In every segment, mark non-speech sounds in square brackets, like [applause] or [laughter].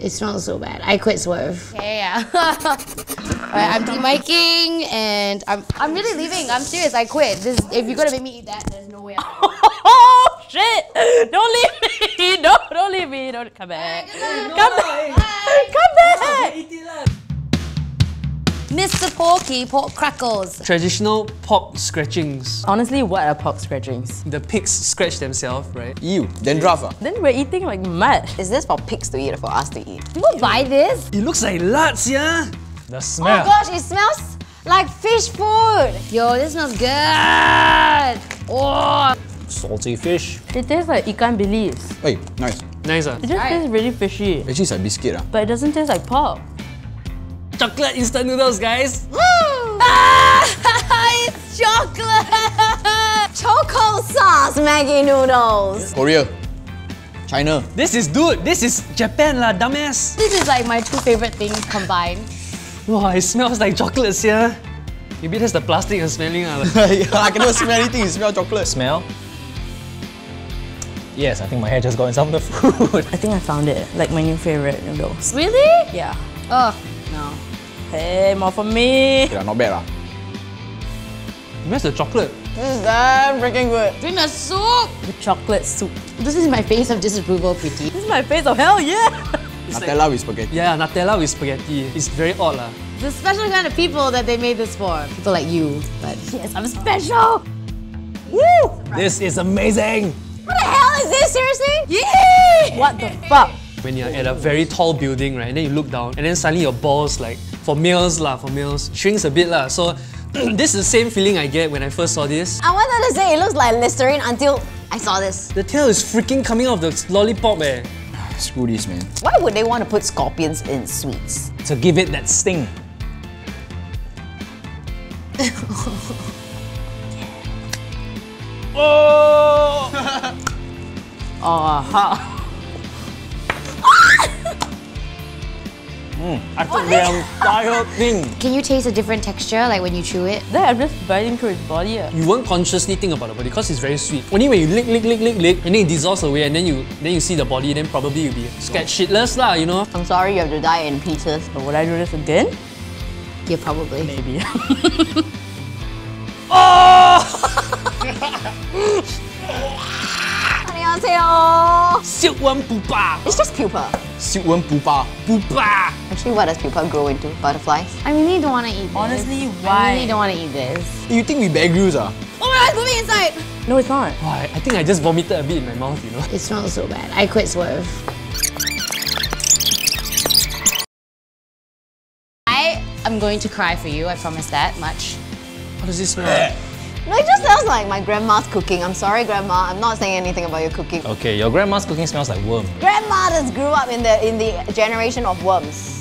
It smells so bad. I quit Swerve. Yeah, yeah. Alright, [laughs] I'm demiking and I'm I'm really leaving. I'm serious. I quit. This if you're gonna make me eat that, there's no way. [laughs] Oh shit! Don't leave me! [laughs] Don't don't leave me! Don't come back! Come back! Come back! Mr. Porky pork crackles. Traditional pork scratchings. Honestly, what are pork scratchings? The pigs scratch themselves, right? Ew, dandruff. Then we're eating like mud. Is this for pigs to eat or for us to eat? People buy this? It looks like lats, yeah? The smell. Oh gosh, it smells like fish food. Yo, this smells good. Oh, Salty fish. It tastes like ikan bilis. Hey, nice. Nice, ah. It just tastes really fishy. Actually, it's like biscuit ah. But it doesn't taste like pork. Chocolate instant noodles, guys. ah, [laughs] it's chocolate. Choco sauce Maggi noodles. Korea. China. This is, dude, this is Japan lah, dumbass. This is like my two favorite things combined. Wow, it smells like chocolate, yeah. Maybe that's the plastic I'm smelling. ah. [laughs] yeah, I cannot smell anything. You smell chocolate. Smell. Yes, I think my hair just got in some of the [laughs] food. I think I found it. Like my new favorite noodles. Really? Yeah. Oh, no. Hey, more for me. Yeah, not bad ah. Where's the chocolate? This is damn freaking good. Drink the soup. The chocolate soup. This is my face of disapproval, pretty. This is my face of hell yeah. Nutella with spaghetti. Yeah, Nutella with spaghetti. It's very odd lah. The special kind of people that they made this for. People like you. But yes, I'm special. Woo! this is amazing. What the hell is this? Seriously? Yay! What the fuck? When you're at a very tall building, right, and then you look down, and then suddenly your balls, like, for males lah, for males, shrinks a bit lah. So, [clears throat] this is the same feeling I get when I first saw this. I wanted to say it looks like Listerine until I saw this. The tail is freaking coming off the lollipop eh. Screw this, man. Why would they want to put scorpions in sweets? To give it that sting. [laughs] Aha. I took the entire thing. Can you taste a different texture, like when you chew it? Then I'm just biting through its body. ah. You won't consciously think about the body because it's very sweet. Only when you lick, lick, lick, lick, lick, and then it dissolves away, and then you then you see the body, then probably you'll be scared shitless lah, you know. I'm sorry you have to die in pieces. But would I do this again? Yeah, probably. Maybe. [laughs] [laughs] 안녕하세요. Silkworm pupa, It's just pupa. Silkworm pupa. pupa. Actually, what does pupa grow into? Butterflies? I really don't want to eat this. Honestly, why? I why? really don't want to eat this. You think we Bear Grylls ah? Oh my god, it's moving inside! No, it's not. Wow, I think I just vomited a bit in my mouth, you know. It smells so bad. I quit Swerve. I am going to cry for you, I promise that much. How does this smell? No, it just sounds like my grandma's cooking. I'm sorry, grandma. I'm not saying anything about your cooking. Okay, your grandma's cooking smells like worm. Grandma just grew up in the in the generation of worms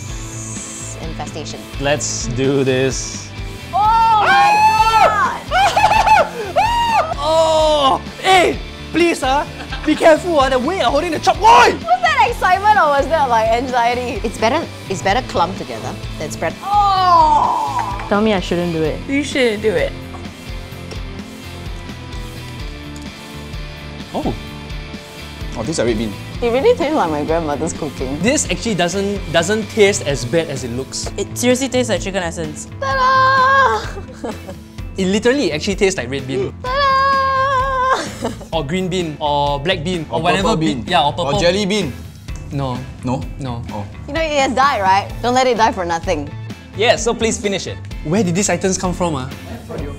infestation. Let's do this. Oh my god! [laughs] Oh, hey, please ah, be careful ah. The way you're holding the chop, oi! Was that excitement or was that like anxiety? It's better. It's better clumped together than spread. Oh! Tell me I shouldn't do it. You shouldn't do it. Oh, Oh, this is a red bean. It really tastes like my grandmother's cooking. this actually doesn't doesn't taste as bad as it looks. It seriously tastes like chicken essence. Ta-da! It literally actually tastes like red bean Ta-da! [laughs] or green bean or black bean or, Or whatever purple bean. Yeah, or purple. Or jelly bean. No, No? no. Oh. You know it has died, right? Don't let it die for nothing. Yeah, so please finish it. Where did these items come from ah?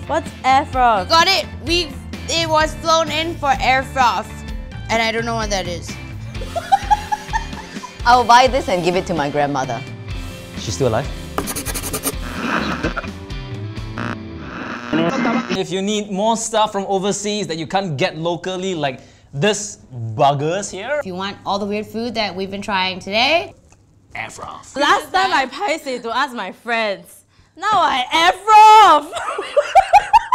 What's Airfrov? Got it! We it was flown in for Airfrov. And I don't know what that is. [laughs] I will buy this and give it to my grandmother. She's still alive? If you need more stuff from overseas that you can't get locally, like this buggers here, If you want all the weird food that we've been trying today, Airfrov. Last time I paiseh to ask my friends. Now I Airfrov. [laughs]